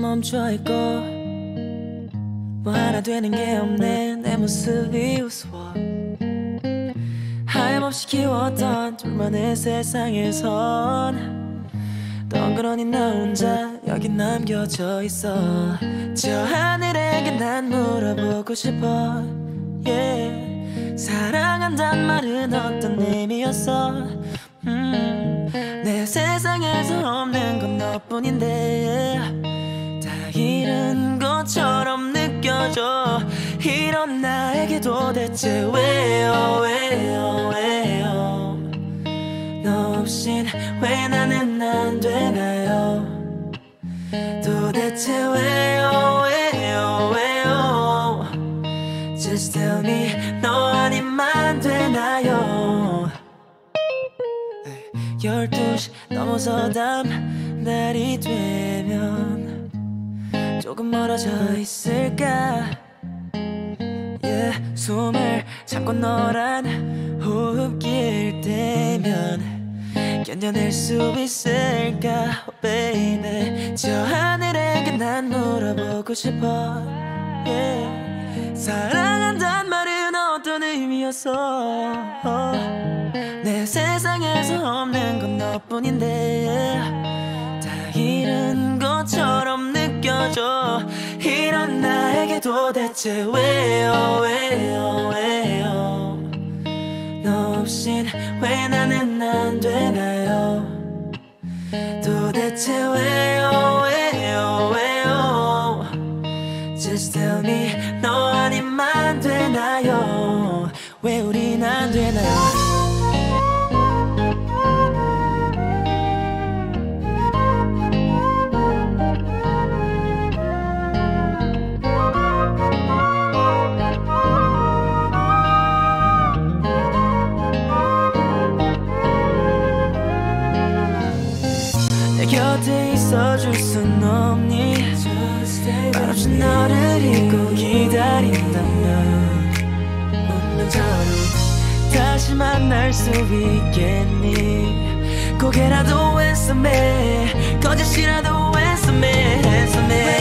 멈춰있고 뭐 하나 되는 게 없네. 내 모습이 우스워. 하염없이 키웠던 둘만의 세상에선 덩그러니 나 혼자 여기 남겨져 있어. 저 하늘에게 난 물어보고 싶어. Yeah. 사랑한단 말은 어떤 의미였어? 음, 내 세상에서 없는 건 너뿐인데 다 잃은 것처럼 느껴져. 이런 나에게 도대체 왜요 왜요 왜요? 너 없인 왜 나는 안 되나요? 도대체 왜요 왜요 왜요? Just tell me 너 아니면 안 되나요? 12시 넘어서 다음 날이 되면 조금 멀어져 있을까? yeah, 숨을 참고 너란 호흡기일 때면 견뎌낼 수 있을까? Oh, baby. 저 하늘에게 난 물어보고 싶어. Yeah. 사랑한단 말은 어떤 의미였어? 내 세상에서 없는 건 너뿐인데. 다 잃은 것처럼 느껴져. 이런 나에게 도대체 왜요 왜요 왜요? 너 없인 왜 나는 안 되나요? 도대체 왜요 왜요 왜요? Just tell me 너 아니면 안 되나요? 왜 우린 안 되나요 곁에 있어줄 순 없니? 말없이 너를 잊고 기다린다면 운명처럼 다시 만날 수 있겠니? 고개라도 했음에 거짓이라도 했음에 했음에